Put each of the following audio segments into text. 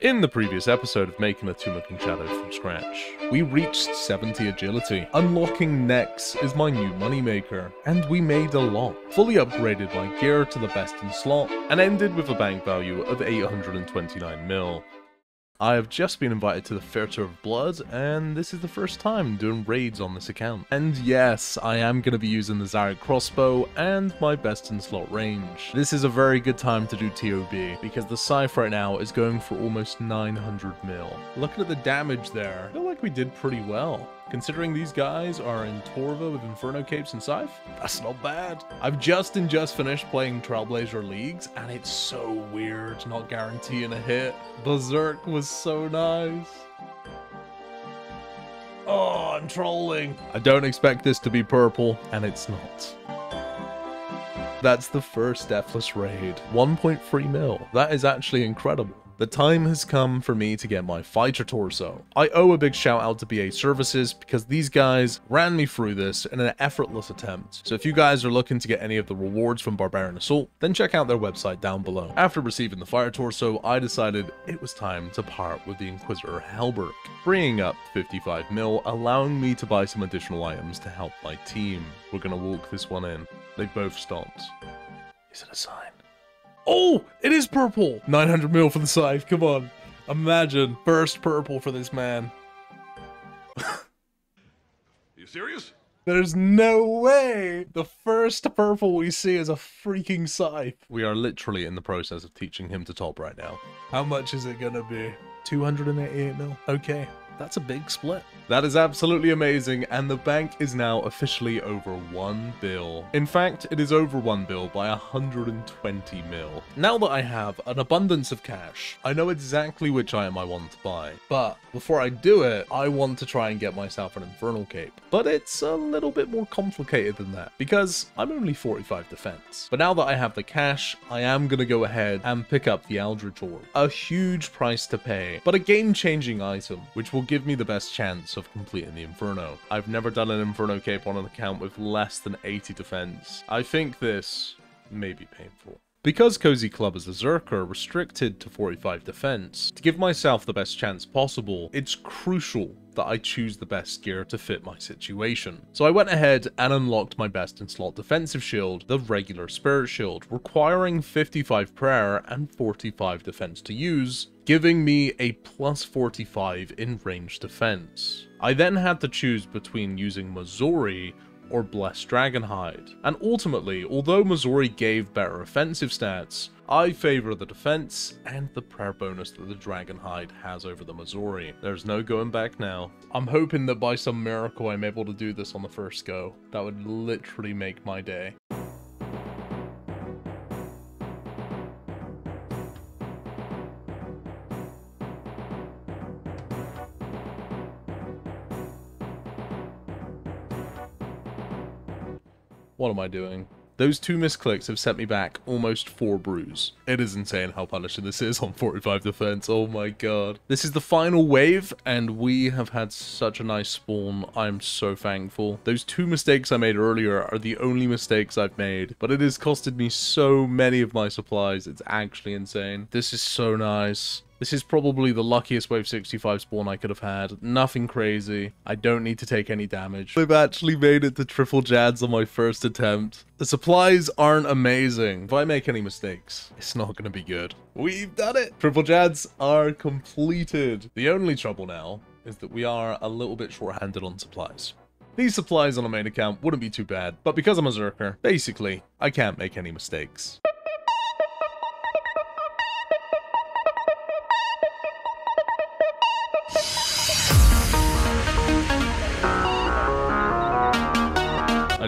In the previous episode of making a of Shadow from scratch, we reached 70 agility. Unlocking Nex is my new moneymaker, and we made a lot. Fully upgraded my gear to the best in slot, and ended with a bank value of 829 mil. I have just been invited to the Theatre of Blood, and this is the first time doing raids on this account. And yes, I am going to be using the Zaryte crossbow and my best in slot range. This is a very good time to do TOB, because the Scythe right now is going for almost 900 mil. Looking at the damage there, I feel like we did pretty well. Considering these guys are in Torva with Inferno Capes and Scythe, that's not bad. I've just and just finished playing Trailblazer Leagues, and it's so weird not guaranteeing a hit. Berserk was so nice. Oh, I'm trolling. I don't expect this to be purple, and it's not. That's the first Deathless raid. 1.3 mil. That is actually incredible. The time has come for me to get my fighter torso. I owe a big shout out to BA Services because these guys ran me through this in an effortless attempt. So if you guys are looking to get any of the rewards from Barbarian Assault, then check out their website down below. After receiving the fighter torso, I decided it was time to part with the Inquisitor Helberg, bringing up 55 mil, allowing me to buy some additional items to help my team. We're gonna walk this one in. They both stopped. Is it a sign? Oh, it is purple. 900 mil for the scythe. Come on. Imagine first purple for this man. Are you serious? There's no way the first purple we see is a freaking scythe. We are literally in the process of teaching him to top right now. How much is it gonna be? 288 mil. Okay. That's a big split. That is absolutely amazing, and the bank is now officially over 1 bill. In fact, it is over 1 bill by 120 mil. Now that I have an abundance of cash, I know exactly which item I want to buy. But before I do it, I want to try and get myself an Infernal Cape. But it's a little bit more complicated than that, because I'm only 45 defense. But now that I have the cash, I am going to go ahead and pick up the Eldritch Orb. A huge price to pay, but a game-changing item, which will give me the best chance of completing the Inferno. I've never done an Inferno cape on an account with less than 80 defense. I think this may be painful. Because Cozy Club is a Zerker restricted to 45 defense, to give myself the best chance possible, it's crucial that I choose the best gear to fit my situation. So I went ahead and unlocked my best in slot defensive shield, the regular spirit shield, requiring 55 prayer and 45 defense to use, giving me a plus 45 in range defense. I then had to choose between using Masori or Blessed Dragonhide. And ultimately, although Masori gave better offensive stats, I favour the defense and the prayer bonus that the Dragonhide has over the Masori. There's no going back now. I'm hoping that by some miracle I'm able to do this on the first go. That would literally make my day. What am I doing? Those two misclicks have sent me back almost four brews. It is insane how punishing this is on 45 defense, oh my god. This is the final wave, and we have had such a nice spawn. I'm so thankful. Those two mistakes I made earlier are the only mistakes I've made, but it has costed me so many of my supplies. It's actually insane. This is so nice. This is probably the luckiest Wave 65 spawn I could have had. Nothing crazy. I don't need to take any damage. I've actually made it to triple Jads on my first attempt. The supplies aren't amazing. If I make any mistakes, it's not going to be good. We've done it! Triple Jads are completed. The only trouble now is that we are a little bit short-handed on supplies. These supplies on a main account wouldn't be too bad, but because I'm a Zerker, basically, I can't make any mistakes.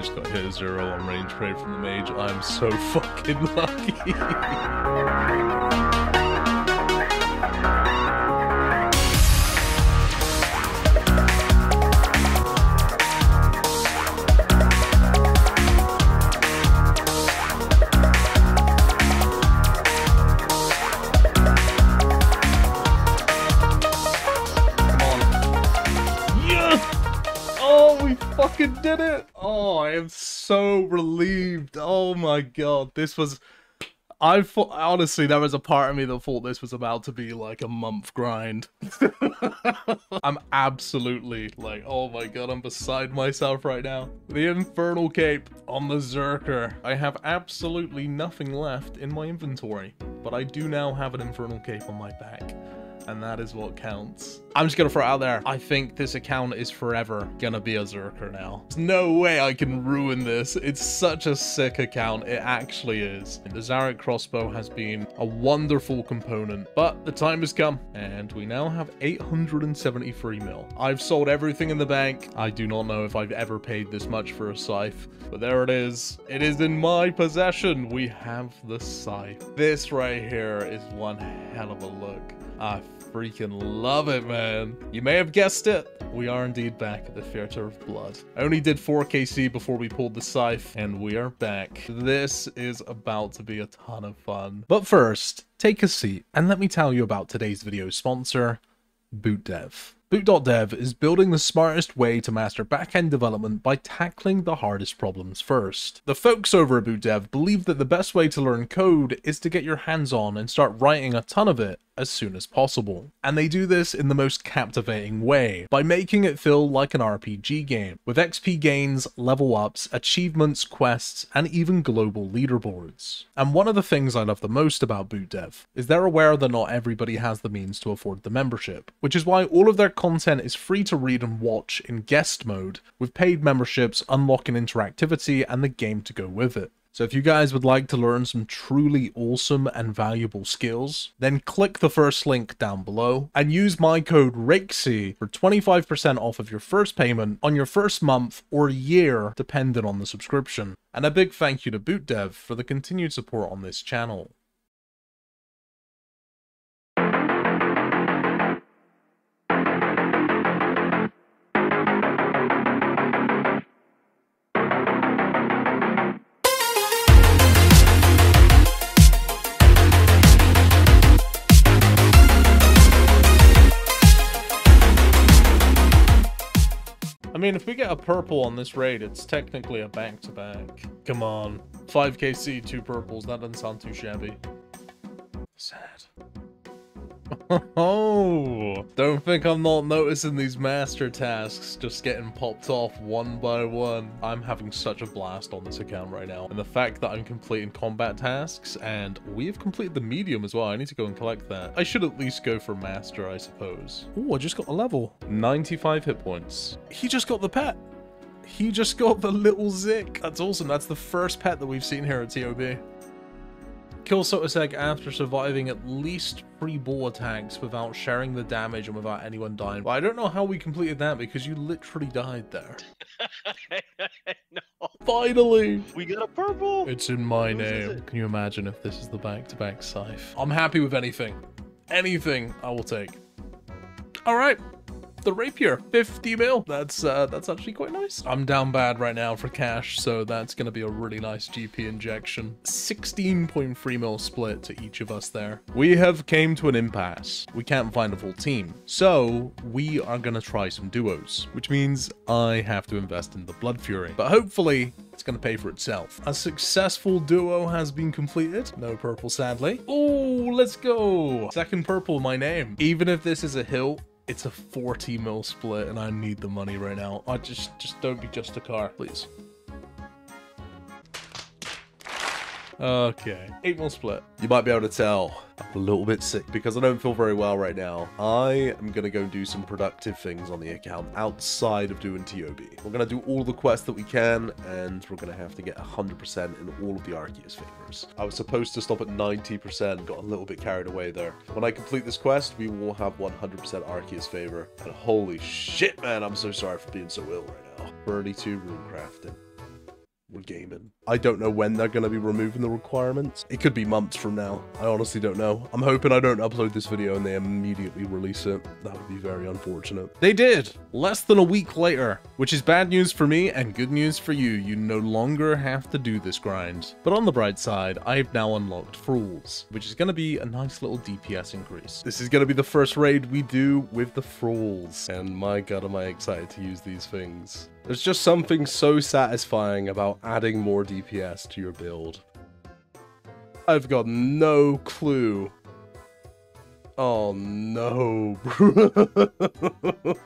I just got hit a zero on range trade from the mage. I'm so fucking lucky. Oh, we fucking did it! Oh, I am so relieved. Oh my god, this was I thought, honestly, there was a part of me that thought this was about to be like a month grind. I'm absolutely like, oh my god, I'm beside myself right now. The Infernal Cape on the Zerker. I have absolutely nothing left in my inventory, but I do now have an Infernal Cape on my back and that is what counts. I'm just gonna throw it out there. I think this account is forever gonna be a Zerker now. There's no way I can ruin this. It's such a sick account. It actually is. The Zaryte crossbow has been a wonderful component, but the time has come and we now have 873 mil. I've sold everything in the bank. I do not know if I've ever paid this much for a scythe, but there it is. It is in my possession. We have the scythe. This right here is one hell of a look. I freaking love it, man. You may have guessed it. We are indeed back at the Theater of Blood. I only did 4kc before we pulled the scythe, and we are back. This is about to be a ton of fun. But first, take a seat, and let me tell you about today's video sponsor, BootDev. Boot.dev is building the smartest way to master backend development by tackling the hardest problems first. The folks over at BootDev believe that the best way to learn code is to get your hands on and start writing a ton of it as soon as possible. And they do this in the most captivating way, by making it feel like an RPG game, with XP gains, level ups, achievements, quests, and even global leaderboards. And one of the things I love the most about BootDev is they're aware that not everybody has the means to afford the membership, which is why all of their content is free to read and watch in guest mode, with paid memberships unlocking interactivity and the game to go with it. So if you guys would like to learn some truly awesome and valuable skills, then click the first link down below and use my code RAIKESY for 25% off of your first payment on your first month or year, depending on the subscription. And a big thank you to BootDev for the continued support on this channel. Mean, if we get a purple on this raid, it's technically a back-to-back. -back. Come on. 5kc, two purples. That doesn't sound too shabby. Sad. Oh, don't think I'm not noticing these master tasks just getting popped off one by one. I'm having such a blast on this account right now. And the fact that I'm completing combat tasks and we have completed the medium as well. I need to go and collect that. I should at least go for master, I suppose. Oh, I just got a level. 95 hit points. He just got the pet. He just got the little Zik. That's awesome. That's the first pet that we've seen here at TOB. Kill Sotetseg after surviving at least three ball attacks without sharing the damage and without anyone dying. But I don't know how we completed that because you literally died there. no. Finally! We got a purple! It's in my name. Can you imagine if this is the back-to-back -back scythe? I'm happy with anything. Anything I will take. Alright the rapier 50 mil that's uh that's actually quite nice i'm down bad right now for cash so that's gonna be a really nice gp injection 16.3 mil split to each of us there we have came to an impasse we can't find a full team so we are gonna try some duos which means i have to invest in the blood fury but hopefully it's going to pay for itself. A successful duo has been completed. No purple, sadly. Oh, let's go. Second purple, my name. Even if this is a hill, it's a 40 mil split and I need the money right now. I just, just don't be Justiciar, please. Okay, 8 mil split. You might be able to tell I'm a little bit sick because I don't feel very well right now. I am going to go do some productive things on the account outside of doing TOB. We're going to do all the quests that we can and we're going to have to get 100% in all of the Arceuus favors. I was supposed to stop at 90%, got a little bit carried away there. When I complete this quest, we will have 100% Arceuus favor. And holy shit, man, I'm so sorry for being so ill right now. 32 rune crafting we're gaming. I don't know when they're going to be removing the requirements. It could be months from now. I honestly don't know. I'm hoping I don't upload this video and they immediately release it. That would be very unfortunate. They did! Less than a week later, which is bad news for me and good news for you. You no longer have to do this grind. But on the bright side, I've now unlocked Thralls, which is going to be a nice little DPS increase. This is going to be the first raid we do with the Thralls. And my god, am I excited to use these things. There's just something so satisfying about adding more DPS to your build. I've got no clue. Oh no,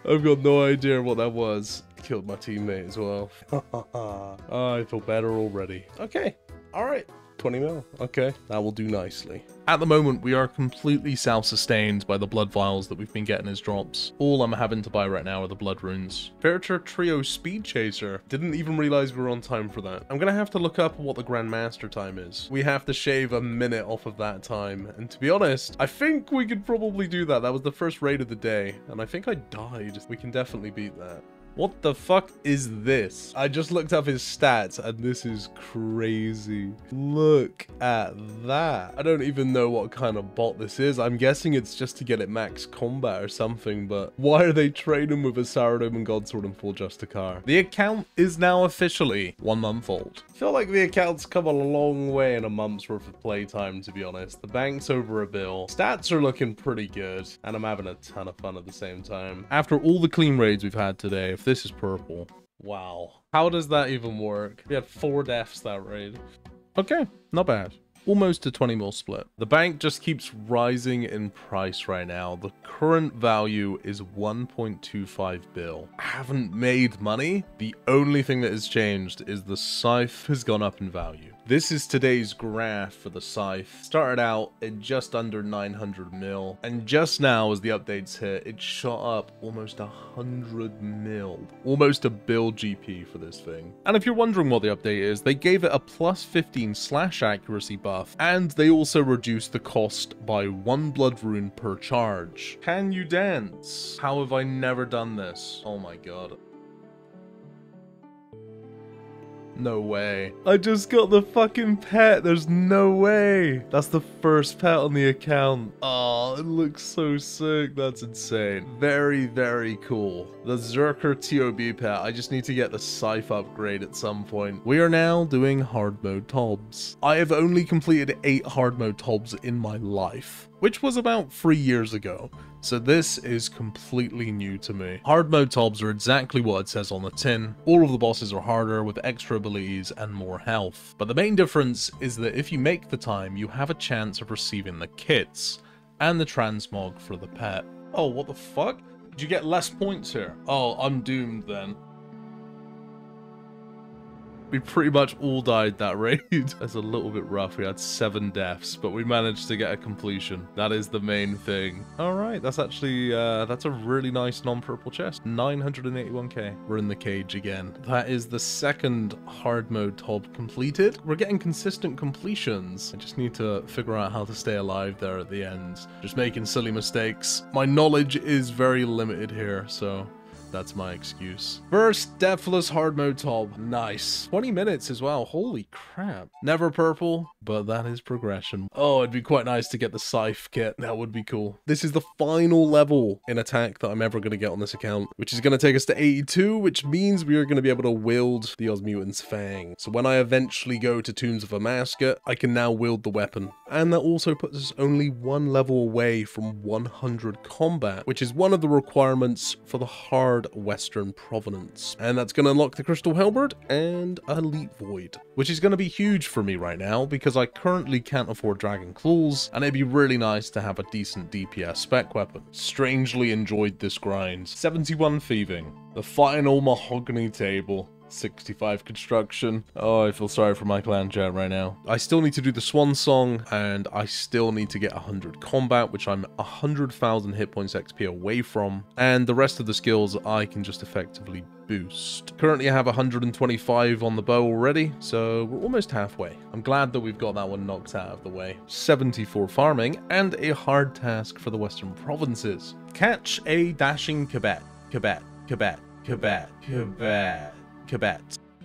I've got no idea what that was. Killed my teammate as well. I feel better already. Okay, alright. 20 mil. Okay, that will do nicely. At the moment, we are completely self-sustained by the blood vials that we've been getting as drops. All I'm having to buy right now are the blood runes. Verter Trio Speed Chaser. Didn't even realize we were on time for that. I'm gonna have to look up what the Grandmaster time is. We have to shave a minute off of that time. And to be honest, I think we could probably do that. That was the first raid of the day. And I think I died. We can definitely beat that. What the fuck is this? I just looked up his stats and this is crazy. Look at that. I don't even know what kind of bot this is. I'm guessing it's just to get it max combat or something, but why are they trading with a Saradomin and Godsword and full Justiciar? The account is now officially one month old. I feel like the account's come a long way in a month's worth of playtime, to be honest. The bank's over a bill. Stats are looking pretty good, and I'm having a ton of fun at the same time. After all the clean raids we've had today, this is purple. Wow. How does that even work? We had four deaths that raid. Okay, not bad almost a 20 mil split. The bank just keeps rising in price right now. The current value is 1.25 bill. I haven't made money. The only thing that has changed is the scythe has gone up in value. This is today's graph for the Scythe. Started out at just under 900 mil, and just now as the updates hit, it shot up almost 100 mil. Almost a bill GP for this thing. And if you're wondering what the update is, they gave it a plus 15 slash accuracy buff, and they also reduce the cost by one blood rune per charge. Can you dance? How have I never done this? Oh my god. No way. I just got the fucking pet. There's no way. That's the first pet on the account. Oh, it looks so sick. That's insane. Very, very cool. The Zerker TOB pet. I just need to get the Scythe upgrade at some point. We are now doing hard mode tobs. I have only completed eight hard mode tobs in my life which was about three years ago, so this is completely new to me. Hard mode tobs are exactly what it says on the tin. All of the bosses are harder with extra abilities and more health, but the main difference is that if you make the time, you have a chance of receiving the kits and the transmog for the pet. Oh, what the fuck? Did you get less points here? Oh, I'm doomed then. We pretty much all died that raid. That's a little bit rough. We had seven deaths, but we managed to get a completion. That is the main thing. All right, that's actually, uh, that's a really nice non-purple chest. 981k. We're in the cage again. That is the second hard mode tob completed. We're getting consistent completions. I just need to figure out how to stay alive there at the end. Just making silly mistakes. My knowledge is very limited here, so that's my excuse. First, Deathless Hard Mode Tob. Nice. 20 minutes as well. Holy crap. Never purple, but that is progression. Oh, it'd be quite nice to get the Scythe kit. That would be cool. This is the final level in attack that I'm ever going to get on this account, which is going to take us to 82, which means we are going to be able to wield the Osmumten's Fang. So when I eventually go to Tombs of Amascut, I can now wield the weapon. And that also puts us only one level away from 100 combat, which is one of the requirements for the hard Western Provinces. And that's going to unlock the Crystal Halberd and Elite Void, which is going to be huge for me right now because I currently can't afford Dragon Claws, and it'd be really nice to have a decent DPS spec weapon. Strangely enjoyed this grind. 71 Thieving, the final Mahogany table. 65 construction. Oh, I feel sorry for my clan chat right now. I still need to do the swan song and I still need to get 100 combat, which I'm 100,000 hit points XP away from. And the rest of the skills I can just effectively boost. Currently I have 125 on the bow already, so we're almost halfway. I'm glad that we've got that one knocked out of the way. 74 farming and a hard task for the western provinces. Catch a dashing Quebec. Quebec. Quebec. Quebec. Quebec. Quebec.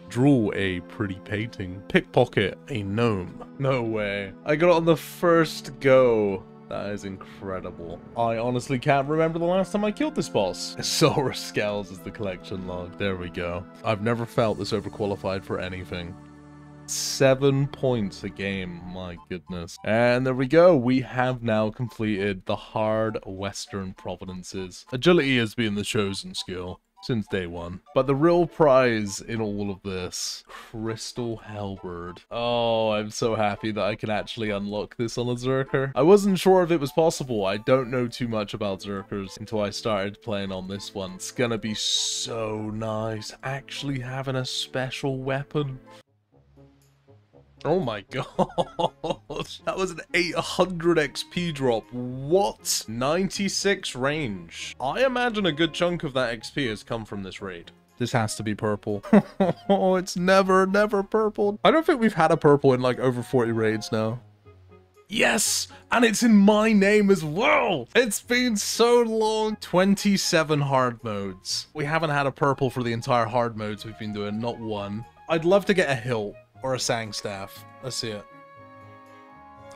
Draw a pretty painting. Pickpocket a gnome. No way. I got it on the first go. That is incredible. I honestly can't remember the last time I killed this boss. Sora Scales is the collection log. There we go. I've never felt this overqualified for anything. Seven points a game, my goodness. And there we go, we have now completed the hard western provinces. Agility has been the chosen skill. Since day one. But the real prize in all of this, Crystal Halberd. Oh, I'm so happy that I can actually unlock this on a Zerker. I wasn't sure if it was possible. I don't know too much about Zerkers until I started playing on this one. It's gonna be so nice actually having a special weapon. Oh my god, that was an 800 XP drop. What? 96 range. I imagine a good chunk of that XP has come from this raid. This has to be purple. oh, it's never, never purple. I don't think we've had a purple in like over 40 raids now. Yes, and it's in my name as well. It's been so long. 27 hard modes. We haven't had a purple for the entire hard modes we've been doing, not one. I'd love to get a hilt or a sang staff. Let's see it.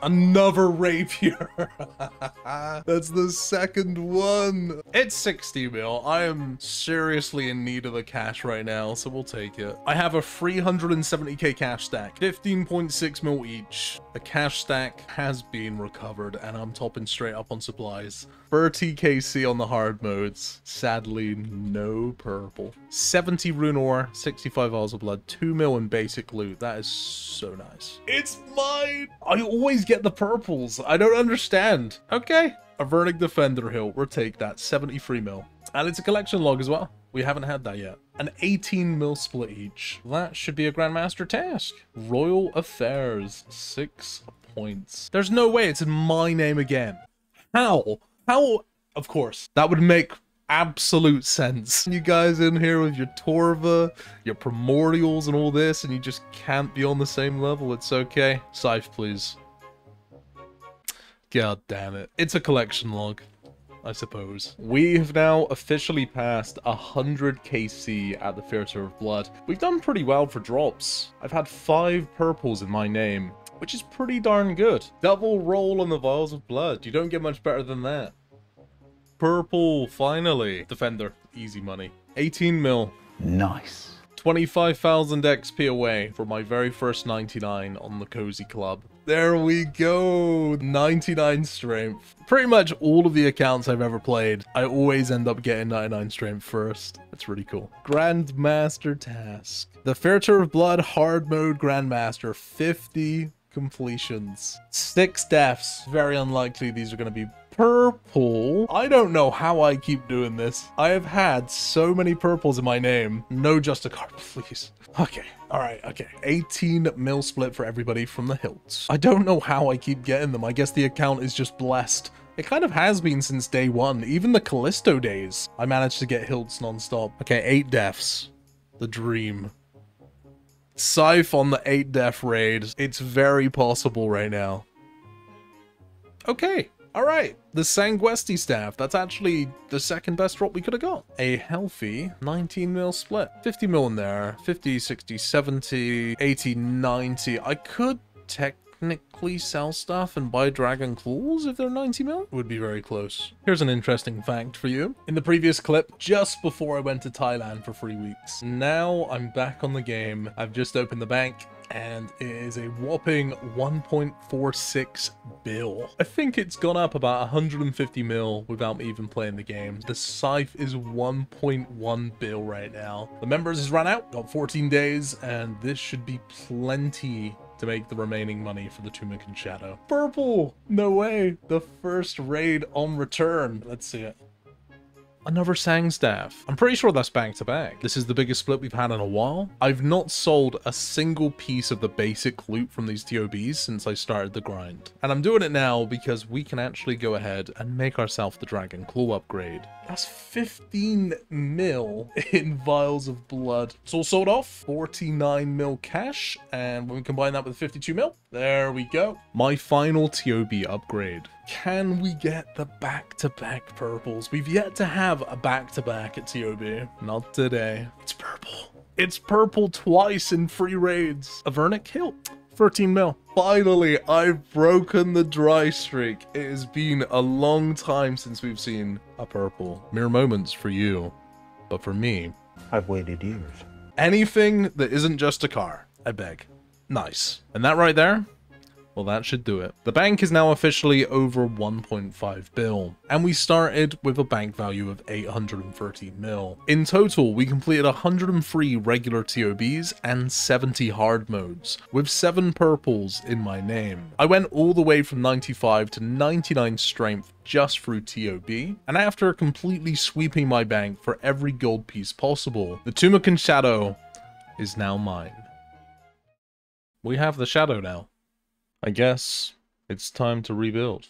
Another rapier. That's the second one. It's 60 mil. I am seriously in need of the cash right now, so we'll take it. I have a 370k cash stack, 15.6 mil each. The cash stack has been recovered, and I'm topping straight up on supplies. 30 KC on the hard modes. Sadly, no purple. 70 rune ore, 65 vials of blood, 2 mil in basic loot. That is so nice. It's mine! I always get the purples. I don't understand. Okay. Avernic Defender Hilt. We'll take that. 73 mil. And it's a collection log as well. We haven't had that yet. An 18 mil split each. That should be a Grandmaster task. Royal Affairs. Six points. There's no way it's in my name again. How? How? Of course. That would make absolute sense. You guys in here with your Torva, your Primordials and all this, and you just can't be on the same level. It's okay. Scythe, please. God damn it. It's a collection log. I suppose. We have now officially passed 100 KC at the Theatre of Blood. We've done pretty well for drops. I've had five purples in my name, which is pretty darn good. Double roll on the Vials of Blood. You don't get much better than that. Purple, finally. Defender, easy money. 18 mil. Nice. 25,000 XP away for my very first 99 on the Cozy Club. There we go, 99 strength. Pretty much all of the accounts I've ever played, I always end up getting 99 strength first. That's really cool. Grandmaster task. The Theatre of Blood hard mode Grandmaster, 50 completions. Six deaths. Very unlikely these are going to be purple. I don't know how I keep doing this. I have had so many purples in my name. No just a Justiciar, please. Okay. All right. Okay. 18 mil split for everybody from the hilts. I don't know how I keep getting them. I guess the account is just blessed. It kind of has been since day one. Even the Callisto days, I managed to get hilts nonstop. Okay, eight deaths. The dream. Scythe on the 8 death raid. It's very possible right now. Okay. Alright, the Sanguinesti staff. That's actually the second best drop we could have got. A healthy 19 mil split. 50 mil in there. 50, 60, 70, 80, 90. I could technically sell stuff and buy Dragon Claws if they're 90 mil. Would be very close. Here's an interesting fact for you. In the previous clip, just before I went to Thailand for three weeks, now I'm back on the game. I've just opened the bank and it is a whopping 1.46 bill. I think it's gone up about 150 mil without me even playing the game. The scythe is 1.1 bill right now. The members has run out, got 14 days, and this should be plenty to make the remaining money for the Tumeken Shadow. Purple! No way! The first raid on return. Let's see it another Sang staff. I'm pretty sure that's back to back. This is the biggest split we've had in a while. I've not sold a single piece of the basic loot from these TOBs since I started the grind. And I'm doing it now because we can actually go ahead and make ourselves the Dragon Claw upgrade. That's 15 mil in vials of blood. It's all sold off. 49 mil cash. And when we combine that with 52 mil, there we go. My final TOB upgrade. Can we get the back-to-back -back purples? We've yet to have a back-to-back -back at TOB. Not today. It's purple. It's purple twice in free raids. Avernic Hilt. 13 mil. Finally, I've broken the dry streak. It has been a long time since we've seen a purple. Mere moments for you, but for me... I've waited years. Anything that isn't Justiciar, I beg. Nice. And that right there Well, that should do it. The bank is now officially over 1.5 bill, and we started with a bank value of 830 mil. In total, we completed 103 regular TOBs and 70 hard modes, with 7 purples in my name. I went all the way from 95 to 99 strength just through TOB, and after completely sweeping my bank for every gold piece possible, the Tumeken Shadow is now mine. We have the Shadow now. I guess it's time to rebuild.